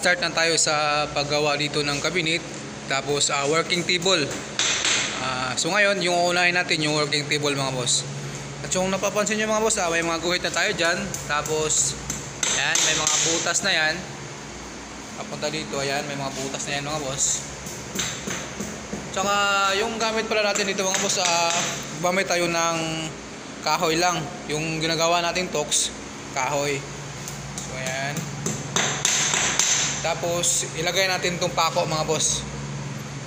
start na tayo sa paggawa dito ng cabinet. Tapos ah, working table. Ah, so ngayon, yung uunahin natin yung working table mga boss. At yung napapansin nyo mga boss, ah, may mga guhit na tayo dyan. Tapos, yan, may mga butas na yan. Papunta dito, ayan, may mga butas na yan mga boss. Tsaka yung gamit pala natin dito mga boss, ah, gamit tayo ng kahoy lang. Yung ginagawa nating tox, kahoy. So ayan. Tapos ilagay natin tong pako mga boss.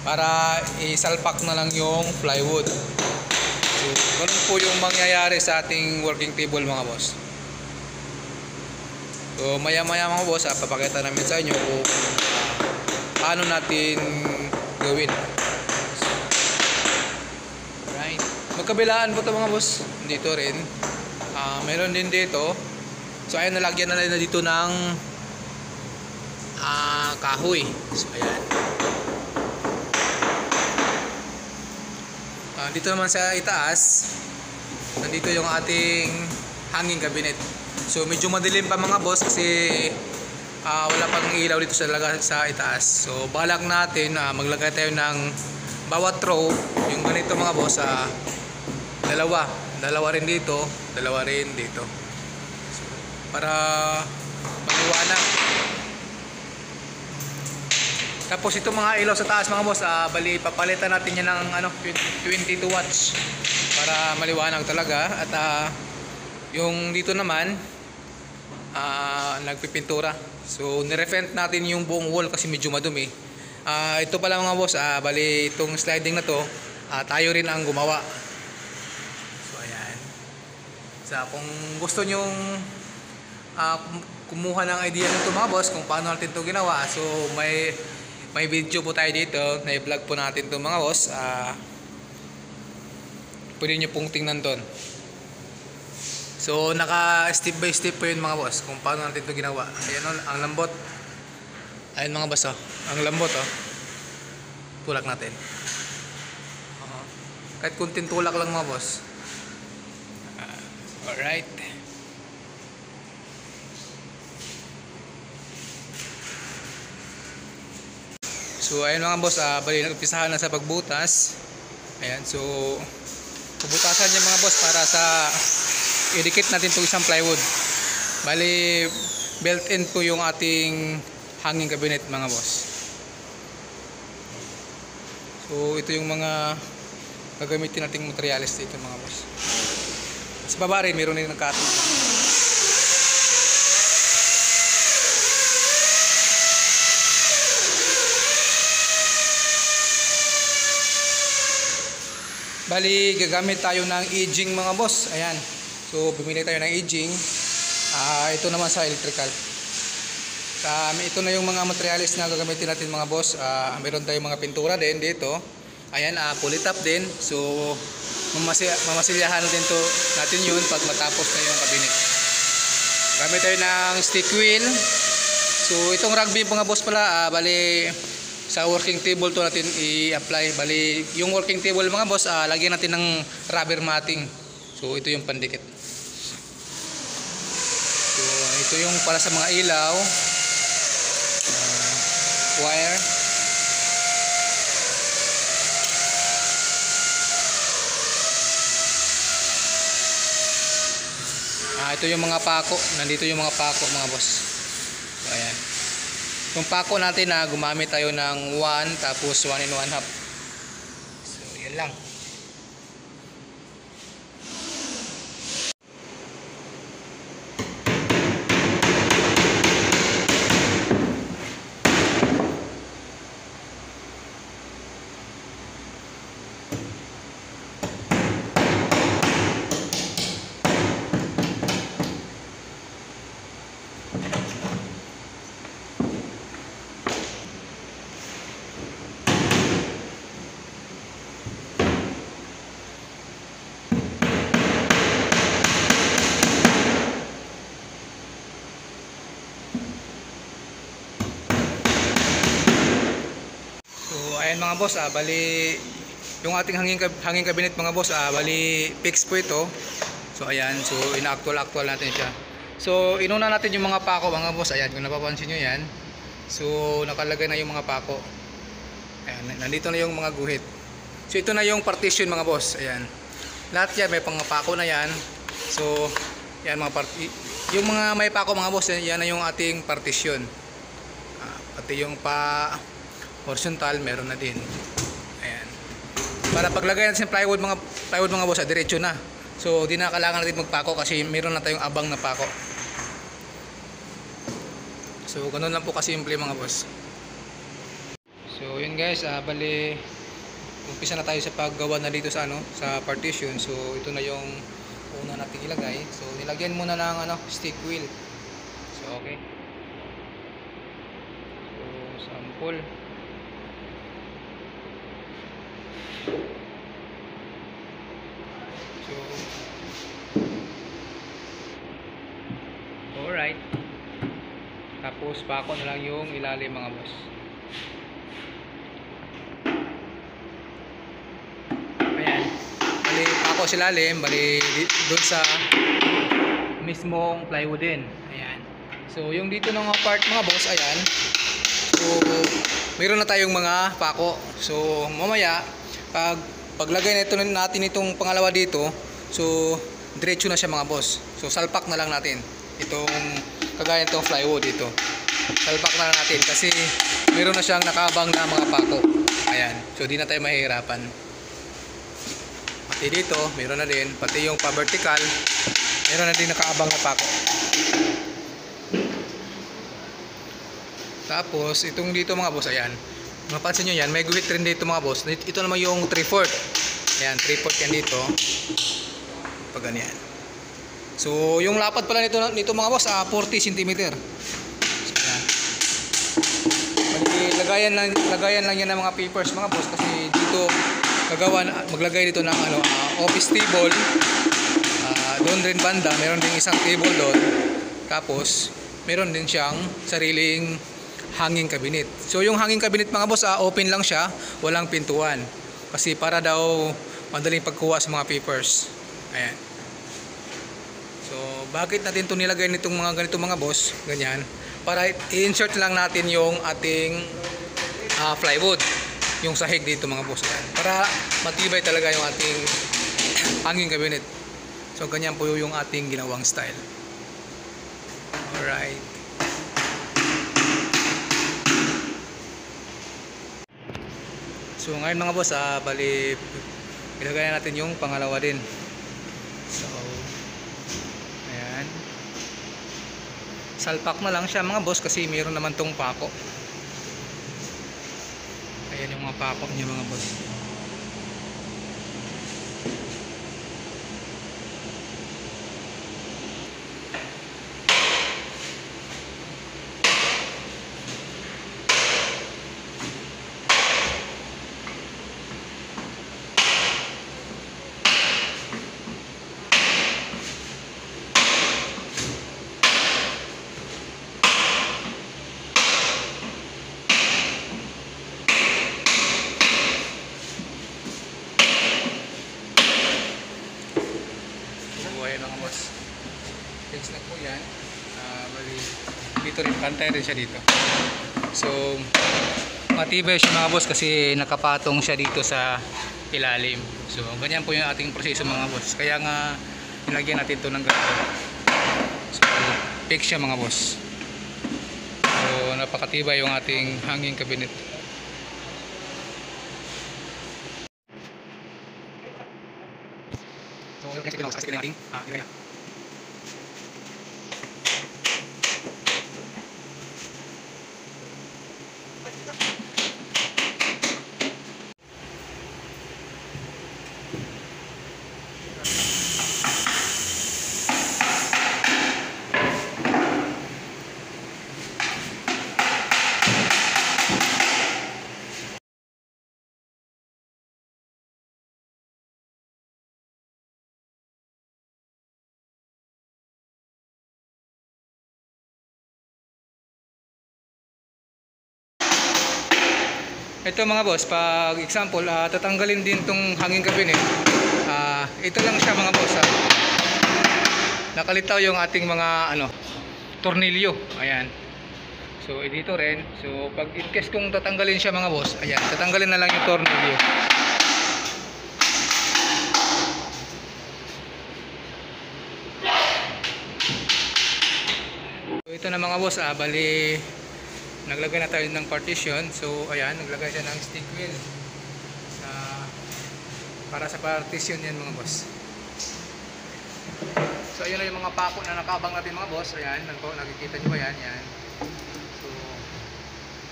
Para isalpak na lang yung plywood. So ganun po yung mangyayari sa ating working table mga boss. So maya maya mga boss, ah, papakita namin sa inyo kung paano natin gawin. Right. Magkabilaan po ito mga boss. Dito rin. Ah, meron din dito. So ayan nalagyan na nila dito ng ah, kahoy. So ayan. Ah, dito naman sa itaas, nandito yung ating hanging cabinet. So medyo madilim pa mga boss kasi ah, wala pang ilaw dito sa sa itaas. So balak natin ah, maglagay tayo ng bawat row, yung ganito mga boss, ah, dalawa. Dalawa rin dito, dalawa rin dito. So, para maliwanag. Tapos itong mga ilaw sa taas mga boss, ah, bali papalitan natin yan ng ano, 22 watts para maliwanag talaga at ah, yung dito naman ah, nagpipintura. So nirefent natin yung buong wall kasi medyo madumi. Ah, ito pala mga boss, ah, bali itong sliding na to, ah, tayo rin ang gumawa. So ayan. Sa kung gusto nyong ah, kum- kumuha ng idea nito mga boss kung paano natin ito ginawa. So may may video po tayo dito, na-vlog po natin ito mga boss. Ah, pwede nyo pong tingnan doon. So naka step by step po yun mga boss kung paano natin ito ginawa. Ayan o, ang lambot. Ayan mga boss oh. Ang lambot oh. Tulak natin. Oo. Kahit kunting tulak lang mga boss. Ah, alright. So ayun mga boss, ah, bali nagpisahan na sa pagbutas. Ayan, so pubutasan niya mga boss para sa idikit natin itong isang plywood. Bali built-in po yung ating hanging cabinet mga boss. So ito yung mga gagamitin nating materials dito mga boss. Sa baba rin, meron din nagkatong. Bali, gagamit tayo ng aging mga boss. Ayan. So, bumili tayo ng aging. Ah, ito naman sa electrical. Ah, ito na yung mga materials na gagamitin natin mga boss. Ah, meron tayong mga pintura din dito. Ayan, ah, pulitap din. So, mamasi mamasilyahan din to natin yun pag matapos na yung cabinet. Gamit tayo ng stick wheel. So, itong rugby mga boss pala, ah, bali sa working table to natin i-apply. Bali, yung working table mga boss, ah, lagyan natin ng rubber matting. So, ito yung pandikit. So, ito yung para sa mga ilaw. Ah, wire. Ah, ito yung mga pako. Nandito yung mga pako mga boss. Yung pako natin na gumamit tayo ng 1 tapos 1 and 1 half. So, yan lang. So ayan mga boss, ah, bali yung ating hanging, hanging cabinet mga boss, ah, bali fix po ito. So ayan, so ina-actual actual natin siya. So inuna natin yung mga pako mga boss, ayan kung napapansin nyo yan. So nakalagay na yung mga pako. Ayan, nandito na yung mga guhit. So ito na yung partition mga boss. Ayan. Lahat yan may pang pako na yan. So yan mga part yung mga may pako mga boss, yan na yung ating partition. Ah, pati yung pa horizontal meron na din. Ayan. Para paglagay natin sa plywood mga plywood mga boss, ah, diretso na. So di na kailangan natin magpako kasi meron na tayong abang na pako. So ganun lang po kasimple mga boss. So yun guys, ah, bali umpisa na tayo sa paggawa na dito sa ano, sa partition. So ito na yung una natin ilagay. So nilagyan muna ng ano, stick wheel. So okay. So sample. So Alright. Tapos pako na lang yung ilalim mga boss. Ayan. Bali pako sa ilalim, bali doon sa mismong plywood din. Ayan. So yung dito ng part mga boss, ayan. So mayroon na tayong mga pako. So mamaya pag paglagay nito natin itong pangalawa dito, so diretso na siya mga boss. So salpak na lang natin itong kagaya nitong plywood dito. Salpak na lang natin kasi meron na siyang nakabang na mga pako. Ayan. So di na tayo mahihirapan. Pati dito, meron na din. Pati yung pa-vertical, meron na din nakaabang na pako. Tapos, itong dito mga boss, ayan. Mapansin nyo yan, may guhit rin dito mga boss. Ito naman yung 3-4. Ayan, 3-4 yan dito. Pag ganyan. So, yung lapad pala nito, nito mga boss, ah, 40 cm. So, ayan. Bali, lagayan lang, lagayan lang yan ng mga papers mga boss kasi dito gagawa maglagay dito ng ano, ah, office table. Ah, doon rin banda, meron din isang table doon. Tapos, meron din siyang sariling hanging cabinet. So, yung hanging cabinet mga boss, ah, open lang siya, walang pintuan. Kasi para daw madaling pagkuha sa mga papers. Ayan. So, bakit natin ito nilagay nitong mga ganito mga boss? Ganyan. Para i-insert lang natin yung ating ah, plywood. Yung sahig dito mga boss. Para matibay talaga yung ating hanging cabinet. So, ganyan po yung ating ginawang style. Alright. So, ngayon mga boss, ah, bali, ilagay na natin yung pangalawa din. So, ayan. Salpak na lang siya mga boss kasi mayroon naman tong pako. Ayan yung mga pako niya mga boss. So, ayan mga boss. Fix na po yan. Ah, bali, dito rin, siya dito. So, matibay siya mga boss kasi nakapatong siya dito sa ilalim. So, ganyan po yung ating proseso mga boss. Kaya nga, nilagyan natin ito ng ganito. So, fix siya mga boss. So, napakatibay yung ating hanging cabinet. So, yung kasi pinag-usap natin, ah, Ito mga boss, pag example, ah, tatanggalin din tong hanging cabinet. Ah, ito lang siya mga boss. ah. Nakalitaw yung ating mga ano, tornilyo. Ayan. So, dito rin. So, pag in case kung tatanggalin siya mga boss, ayan, tatanggalin na lang yung tornilyo. So, ito na mga boss, ah, bali, naglagay na tayo ng partition. So, ayan, naglagay siya ng stick wheel. Sa, para sa partition yan mga boss. So, ayun na yung mga pako na nakabang natin mga boss. Ayan, nakikita nyo ba yan? Yan. So,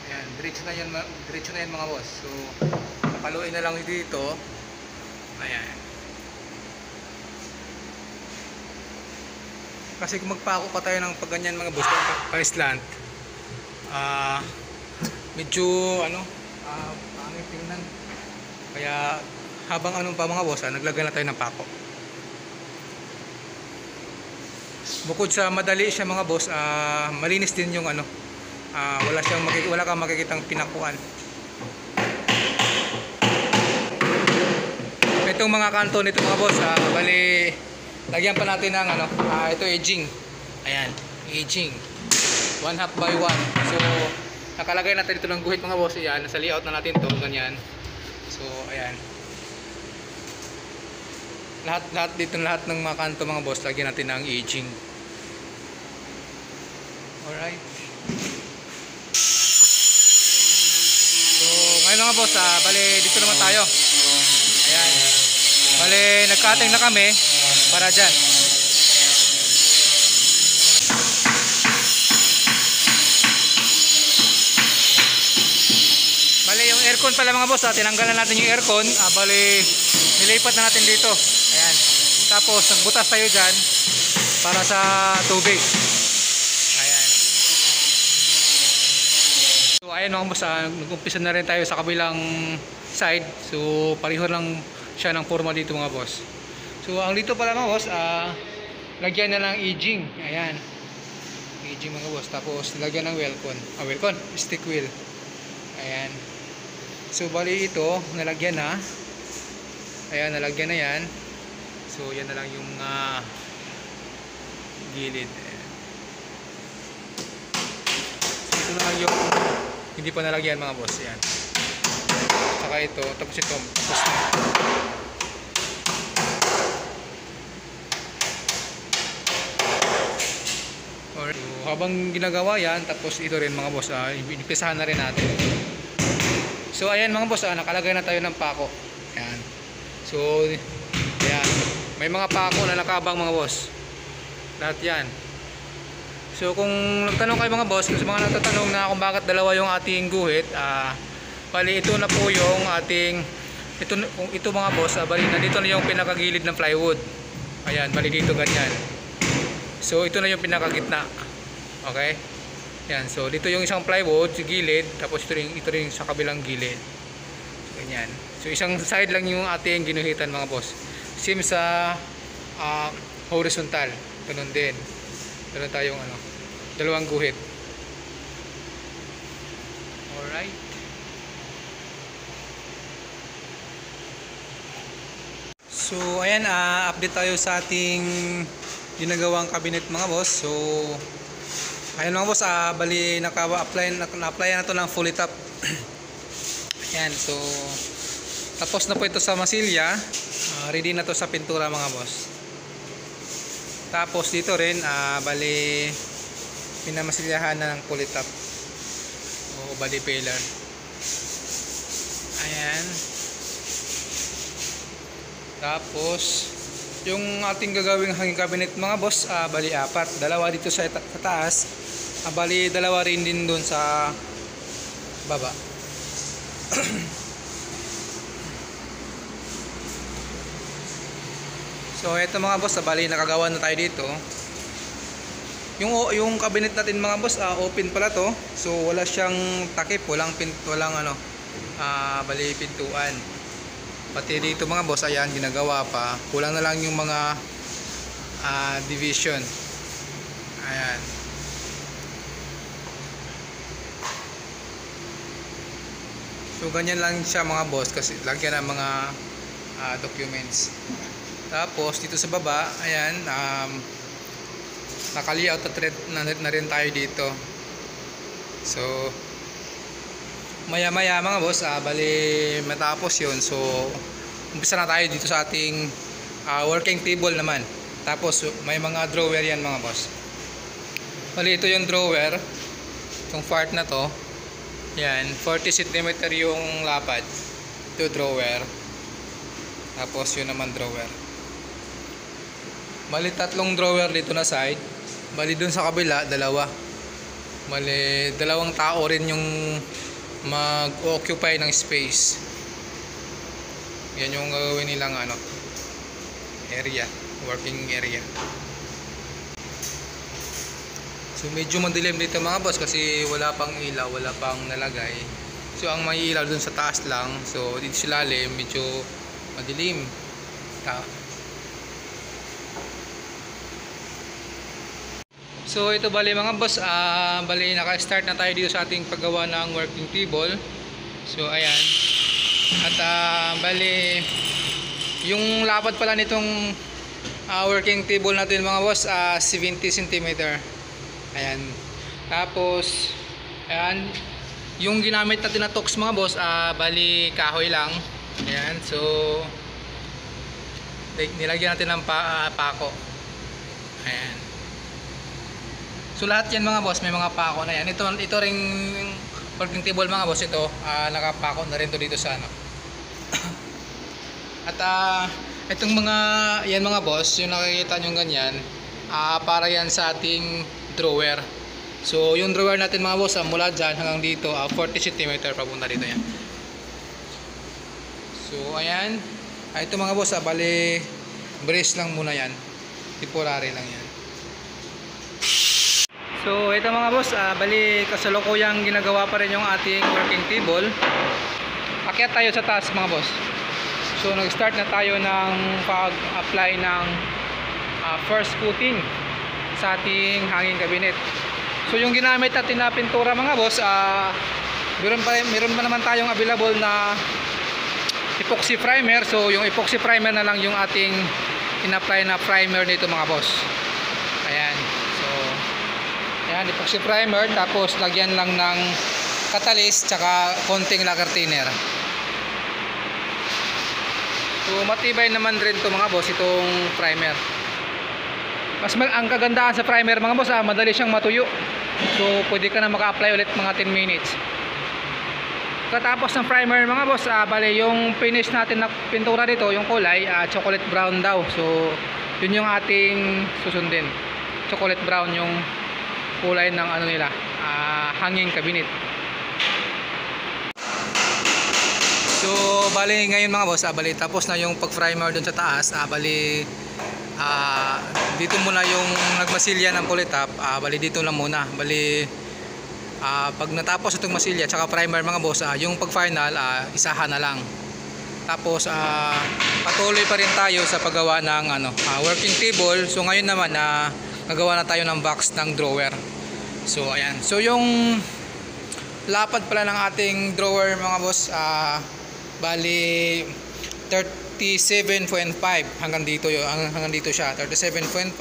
ayan, diretso na yan, diretso na yan mga boss. So, papaluin na lang dito. Ayan. Kasi kung magpako pa tayo ng pagganyan mga boss, pa- pa-slant, ah, medyo, ano, ah, pangit tingnan. Kaya, habang anong pa mga boss, ah, naglagay na tayo ng pako. Bukod sa madali siya mga boss, ah, malinis din yung ano, ah, wala siyang wala kang makikitang pinakuan. Itong mga kanto nito mga boss, ah, bali lagyan pa natin ng ano, ah, ito aging. Ayan, aging. One half by one. So, nakalagay natin dito ng guhit mga boss. Ayan, nasa layout na natin to ganyan. So, ayan. Lahat lahat dito lahat ng mga kanto mga boss, lagyan natin ng aging. Alright. So, ngayon mga boss, ah, bali dito naman tayo. Ayan. Bali, nagcutting na kami para dyan. Aircon pala mga boss, ah, tinanggalan natin yung aircon. Ah, bali, nilipat na natin dito. Ayan. Tapos, nagbutas tayo dyan para sa tubig. Ayan. So ayan mga boss, ah, nag-umpisa na rin tayo sa kabilang side. So pareho lang siya ng forma dito mga boss. So ang dito pala mga boss, ah, lagyan na ng aging. Ayan. Aging mga boss. Tapos lagyan ng welcon. Ah, welcon. Stick wheel. Ayan. So bali ito, nalagyan na. Ayan, nalagyan na yan. So yan na lang yung ah, gilid. Ayan. So, ito na lang yung hindi pa nalagyan mga boss. Yan. Saka ito, tapos ito, tapos na. Or, so, habang ginagawa yan, tapos ito rin mga boss, ah, inipisahan na rin natin. So ayan mga boss, ah, nakalagay na tayo ng pako. Ayan. So, ayan. May mga pako na nakabang mga boss. Lahat yan. So kung nagtanong kayo mga boss, kung sa mga nagtatanong na kung bakit dalawa yung ating guhit, ah bali ito na po yung ating ito kung ito mga boss, ah, bali nandito na yung pinakagilid ng plywood. Ayan, bali dito ganyan. So ito na yung pinakagitna. Okay? Yan, so dito yung isang plywood sa gilid, tapos ito rin, ito rin sa kabilang gilid. Ganyan. So isang side lang yung ating ginuhitan mga boss. Same sa ah, horizontal, ganun din. Meron tayong ano, dalawang guhit. Alright. So, ayan, ah, update tayo sa ating ginagawang cabinet mga boss. So, ayan mga boss, ah, bali naka-apply na-apply na to ng fully top. ayan, so tapos na po ito sa masilya. Ah, ready na to sa pintura mga boss. Tapos dito rin, ah, bali pinamasilyahan na ng fully top. O bali pillar. Ayan. Tapos, yung ating gagawing hanging cabinet mga boss, ah, bali apat. Dalawa dito sa, ita- sa taas. Ah, bali dalawa rin din doon sa baba. so, eto mga boss, ah, bali nakagawa na tayo dito. Yung yung cabinet natin mga boss, ah, open pala to. So, wala siyang takip, walang pin, walang ano, ah, bali pintuan. Pati dito mga boss, ayan, ginagawa pa. Kulang na lang yung mga ah, division. Ayan. So, ganyan lang siya mga boss kasi lagyan ng mga ah, documents. Tapos, dito sa baba, ayan, um, nakalayout at red na, na rin tayo dito. So, maya maya mga boss, ah, bali matapos yun. So, umpisa na tayo dito sa ating ah, working table naman. Tapos, may mga drawer yan mga boss. Bali, ito yung drawer. Itong part na to. Yan, 40 cm yung lapad. Ito drawer. Tapos, yun naman drawer. Bali, tatlong drawer dito na side. Bali, dun sa kabila, dalawa. Bali, dalawang tao rin yung mag-occupy ng space. Yan yung gagawin nilang ano, area, working area. So medyo madilim dito mga boss kasi wala pang ilaw, wala pang nalagay. So ang may ilaw dun sa taas lang. So dito sa lalim medyo madilim. Ta So ito bali mga boss, ah bali naka-start na tayo dito sa ating paggawa ng working table. So ayan. At ah, bali yung lapad pala nitong ah, working table natin mga boss, ah 70 cm. Ayan. Tapos ayan, yung ginamit natin na tools mga boss, ah bali kahoy lang. Ayan. So nilagyan natin ng pa, ah, pako. Ayan. So lahat yan mga boss, may mga pako na yan. Ito, ito ring working table mga boss, ito, ah, nakapako na rin to dito sa ano. At ah, itong mga, yan mga boss, yung nakikita nyo ganyan, ah, para yan sa ating drawer. So yung drawer natin mga boss, ah, mula dyan hanggang dito, ah, 40 cm papunta dito yan. So ayan, ah, ito mga boss, ah, bali, brace lang muna yan. Temporary lang yan. So ito mga boss, ah, bali kasalukuyang ginagawa pa rin yung ating working table. Akyat tayo sa taas mga boss. So nag-start na tayo ng pag-apply ng ah, first coating sa ating hanging cabinet. So yung ginamit natin na pintura mga boss, ah, meron pa meron pa naman tayong available na epoxy primer. So yung epoxy primer na lang yung ating in-apply na primer nito mga boss. Ayan. So Ayan, epoxy primer tapos lagyan lang ng catalyst tsaka konting lacquer thinner. So matibay naman rin to mga boss itong primer. Mas mag ang kagandahan sa primer mga boss, ah, madali siyang matuyo. So pwede ka na maka-apply ulit mga 10 minutes. Katapos ng primer mga boss, ah, bale yung finish natin na pintura dito, yung kulay, ah, chocolate brown daw. So yun yung ating susundin. Chocolate brown yung kulay ng ano nila ah, hanging cabinet so bali ngayon mga boss ah, bali tapos na yung pag primer dun sa taas ah, bali ah, dito muna yung nagmasilya ng pulit top ah, bali dito lang muna. Bali ah, pag natapos itong masilya tsaka primer mga boss ah, yung pag final ah, isahan na lang. Tapos ah, patuloy pa rin tayo sa paggawa ng ano, ah, working table. So ngayon naman na nagawa na tayo ng box ng drawer. So ayan. So yung lapad pala ng ating drawer mga boss ah, bali 37.5 hanggang dito yun, hanggang dito siya 37.5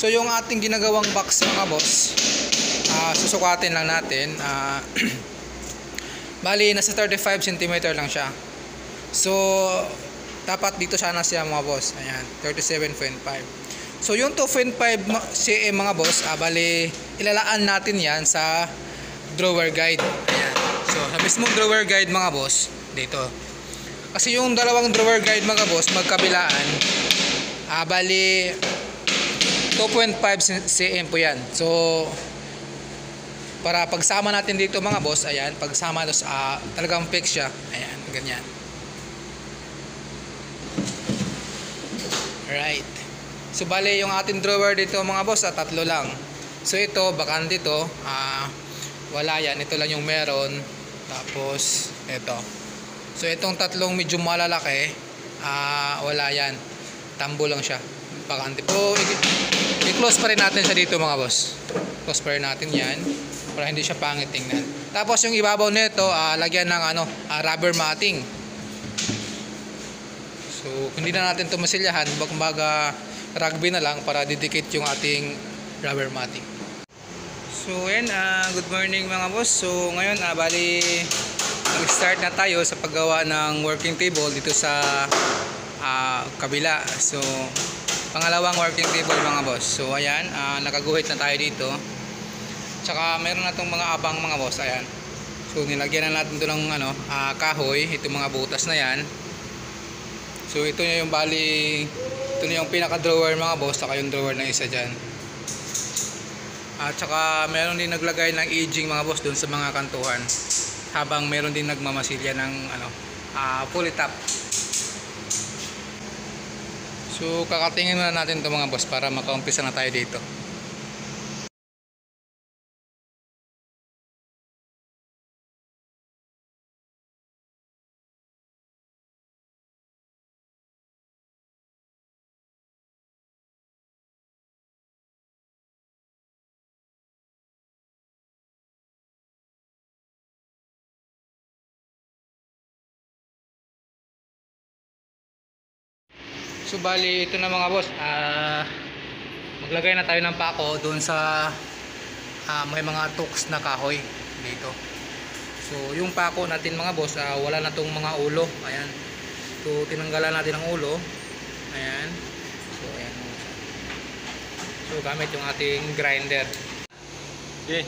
so yung ating ginagawang box mga boss ah, susukatin lang natin ah, bali nasa 35 cm lang siya so dapat dito sana siya mga boss ayan 37.5 So yung 2.5 ma- cm mga boss, ah, bali ilalaan natin yan sa drawer guide. Ayan. So sa mismong drawer guide mga boss, dito. Kasi yung dalawang drawer guide mga boss, magkabilaan, ah, bali 2.5 cm po yan. So para pagsama natin dito mga boss, ayan, pagsama dos ah, talagang fix siya. Ayan, ganyan. Right. So bale yung ating drawer dito mga boss, ah, tatlo lang. So ito, bakante ito, ah, wala yan. Ito lang yung meron. Tapos ito. So itong tatlong medyo malalaki, ah, wala yan. Tambo lang siya. Bakante. I- i-close pa rin natin siya dito mga boss. Close pa rin natin yan para hindi siya pangit tingnan. Tapos yung ibabaw nito, ah, lagyan ng ano, ah, rubber matting. So, hindi na natin ito masilyahan, kumbaga rugby na lang para didikit yung ating rubber matting. So ayan, ah, good morning mga boss. So ngayon, ah, bali nag-start na tayo sa paggawa ng working table dito sa ah, kabila. So pangalawang working table mga boss. So ayan, ah, nakaguhit na tayo dito. Tsaka meron na mga abang mga boss, ayan. So nilagyan na natin ito ng ano, ah, kahoy, itong mga butas na yan. So ito na yung bali, ito na yung pinaka drawer mga boss, saka yung drawer na isa dyan. At saka meron din naglagay ng aging mga boss doon sa mga kantuhan. Habang meron din nagmamasilya ng ano, ah fully top. So kakatingin muna natin 'to mga boss para makaumpisa na tayo dito. Bali ito na mga boss, ah maglagay na tayo ng pako doon sa ah, may mga tools na kahoy dito. So yung pako natin mga boss, ah, wala na tong mga ulo. Ayan. So tinanggalan natin ang ulo. Ayan. So ayan. So gamit yung ating grinder. Okay.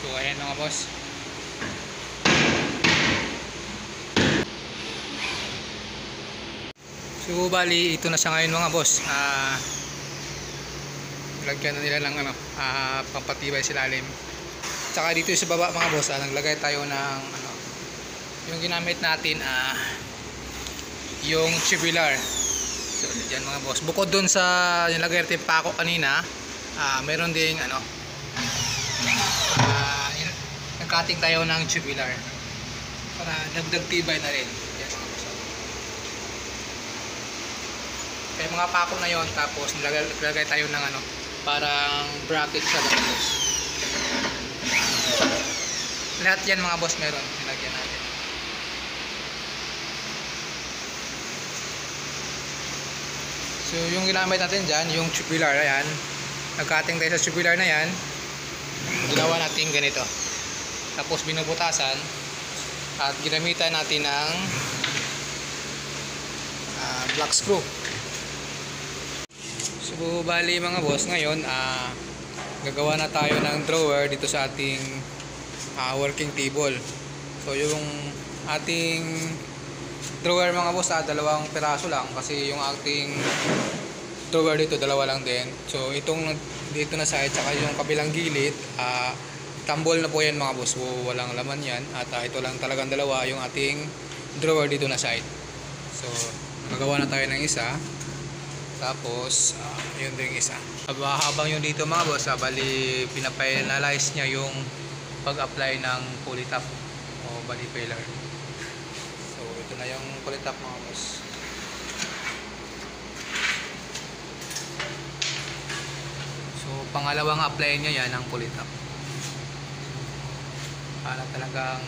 So ayan mga boss. So bali ito na siya ngayon mga boss. Ah lagyan na nila ng ano, ah, pampatibay sa ilalim. Tsaka dito sa baba mga boss, ah, naglagay tayo ng ano, yung ginamit natin ah yung tubular. So diyan mga boss. Bukod dun sa nilagay natin pako kanina, ah meron ding ano Ah, yun, nag-cutting tayo ng tubular para dagdag tibay na rin. Yan mga boss. Kaya mga pako na yon tapos nilagay, nilagay tayo ng ano, parang bracket sa boss. Lahat yan mga boss meron, nilagyan natin. So yung ginamit natin dyan, yung tubular, ayan. Nag-cutting tayo sa tubular na yan ginawa natin ganito tapos binubutasan at ginamitan natin ng ah, black screw so bali mga boss ngayon ah, gagawa na tayo ng drawer dito sa ating ah, working table. So yung ating drawer mga boss ah, dalawang piraso lang kasi yung ating drawer dito dalawa lang din. So itong dito na side tsaka yung kabilang gilid ah tambol na po yan mga boss. So, walang laman yan. At ah, ito lang talagang dalawa yung ating drawer dito na side. So nagagawa na tayo ng isa tapos ah, yun din isa Haba- habang yung dito mga boss ah, bali pinapinalize niya yung pag-apply ng pulley top o bali failer so ito na yung pulley top mga boss So, pangalawang apply niya yan ang pulit up. Para talagang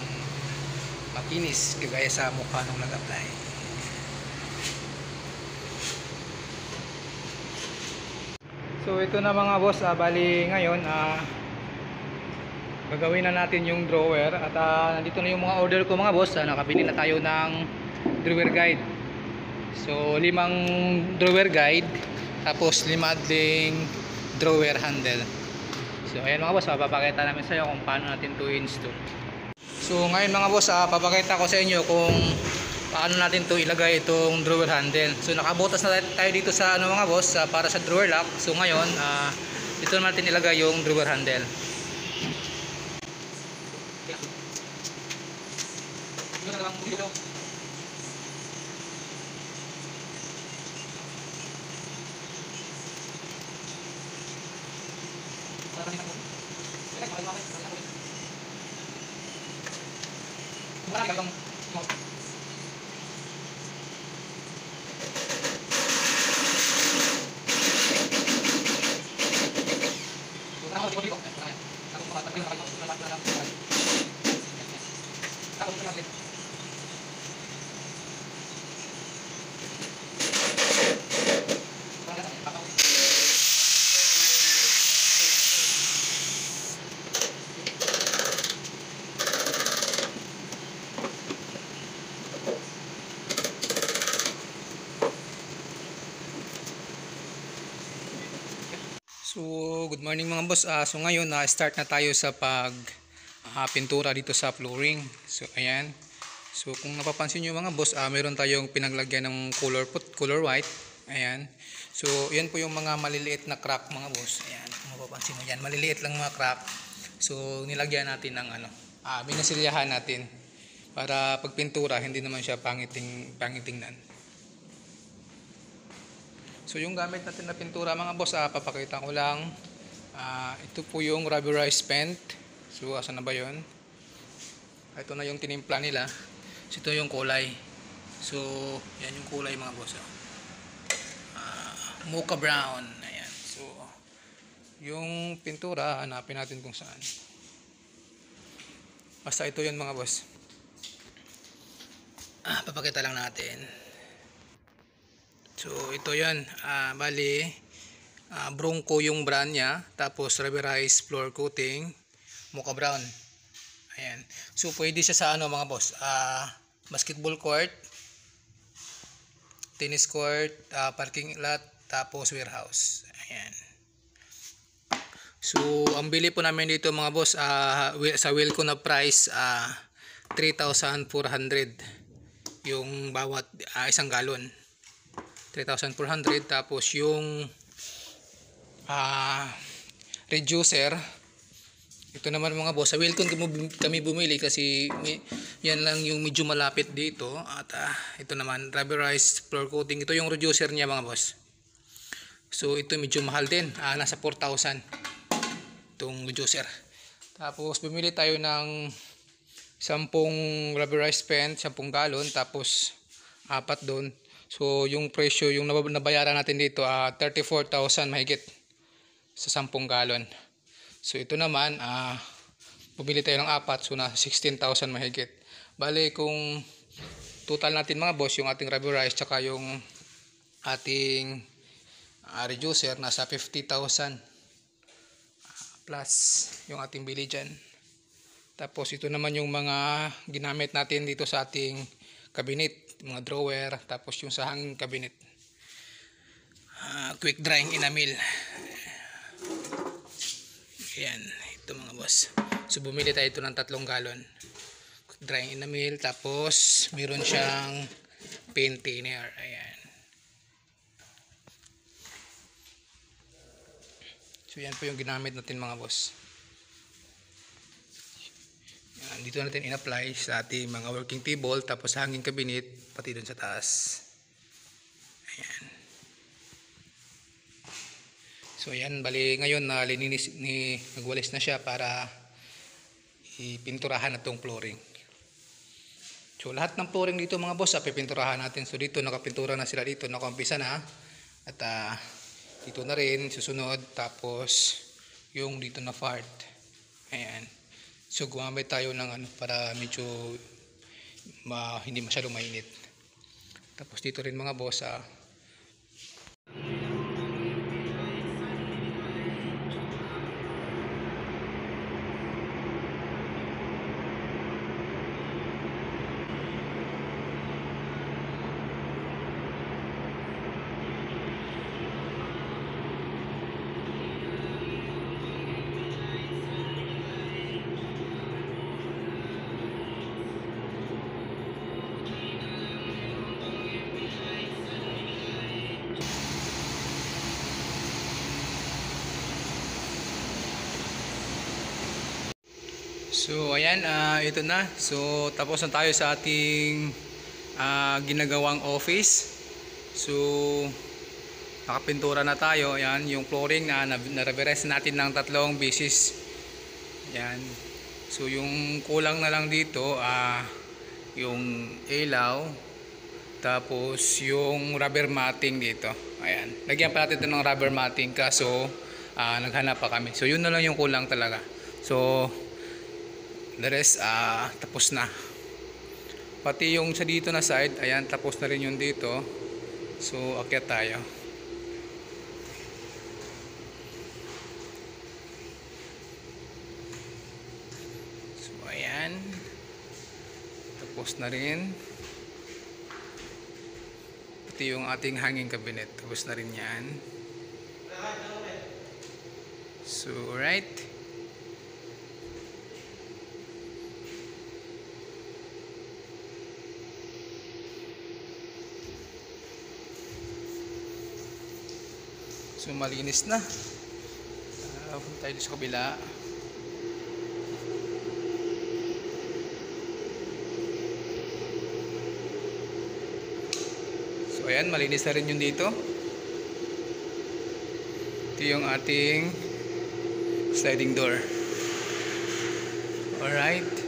makinis kagaya sa mukha nung nag-apply. So ito na mga boss, ah, bali ngayon ah gagawin na natin yung drawer at ah, nandito na yung mga order ko mga boss, ah, nakabili na tayo ng drawer guide. So limang drawer guide tapos lima ding drawer handle. So ayan mga boss, papakita namin sa iyo kung paano natin to install. So ngayon mga boss, ah, papakita ko sa inyo kung paano natin to ilagay itong drawer handle. So nakabutas na tayo dito sa ano mga boss ah, para sa drawer lock. So ngayon, ah, dito natin ilagay yung drawer handle. So, good morning mga boss. Ah, so ngayon, na start na tayo sa pag ah, pintura dito sa flooring. So, ayan. So, kung napapansin nyo mga boss, ah, meron tayong pinaglagyan ng color put, color white. Ayan. So, yan po yung mga maliliit na crack mga boss. Ayan, kung mapapansin mo yan. Maliliit lang mga crack. So, nilagyan natin ng ano, ah, binasilyahan natin para pag pintura, hindi naman siya pangiting, pangitingnan. So yung gamit natin na pintura mga boss, ah, papakita ko lang. Ah, ito po yung rubberized paint. So asan na ba yon? Ito na yung tinimpla nila. So ito yung kulay. So yan yung kulay mga boss. ah. Ah, mocha brown. Ayan. So yung pintura, hanapin natin kung saan. Basta ito yun mga boss. Ah, papakita lang natin. So ito yan, ah, bali ah, Bronco yung brand niya, tapos rubberized floor coating, mocha brown. Ayan. So pwede siya sa ano mga boss, ah, basketball court, tennis court, ah, parking lot, tapos warehouse. Ayan. So ang bili po namin dito mga boss, wi- sa Wilco na price, ah, 3,400 yung bawat ah, isang galon. 3,400 tapos yung ah reducer ito naman mga boss sa Wilcon kami bumili kasi yan lang yung medyo malapit dito at ah, ito naman rubberized floor coating. Ito yung reducer niya mga boss. So ito medyo mahal din. Ah, nasa 4,000 itong reducer tapos bumili tayo ng 10 rubberized pen 10 galon tapos apat doon. So yung presyo yung nab- nabayaran natin dito ah 34,000 mahigit sa 10 galon. So ito naman ah bumili tayo ng apat so na 16,000 mahigit. Bale kung total natin mga boss yung ating rubberized tsaka yung ating ah, reducer nasa 50,000 ah, plus yung ating bili dyan. Tapos ito naman yung mga ginamit natin dito sa ating cabinet, mga drawer, tapos yung sa hanging cabinet. Ah, quick drying enamel. Ayan, ito mga boss. So bumili tayo ito ng tatlong galon. Drying enamel, tapos meron siyang paint thinner. Ayan. So yan po yung ginamit natin mga boss. Yan, dito natin in-apply sa ating mga working table tapos hanging cabinet pati dun sa taas. Ayan. So ayan, bali ngayon na lininis ni nagwalis na siya para ipinturahan na tong flooring. So lahat ng flooring dito mga boss, ah, pipinturahan natin. So dito nakapintura na sila dito, nakampisa na. At ah, dito na rin susunod tapos yung dito na part. Ayan. So gumamit tayo ng ano para medyo ma, hindi masyadong mainit. Tapos dito rin mga boss ah, So ayan, ah, ito na. So tapos na tayo sa ating ah, ginagawang office. So nakapintura na tayo. Ayan, yung flooring na na-reverse natin ng tatlong beses. Ayan. So yung kulang na lang dito ah yung ilaw tapos yung rubber matting dito. Ayan. Lagyan pa natin ito ng rubber matting kaso ah, naghanap pa kami. So yun na lang yung kulang talaga. So the rest ah tapos na. Pati yung sa dito na side, ayan tapos na rin yung dito. So akyat tayo. So ayan. Tapos na rin. Pati yung ating hanging cabinet. Tapos na rin yan. So, alright. So, malinis na. Uh, punta tayo sa kabila. So ayan, malinis na rin yung dito. Ito yung ating sliding door. Alright.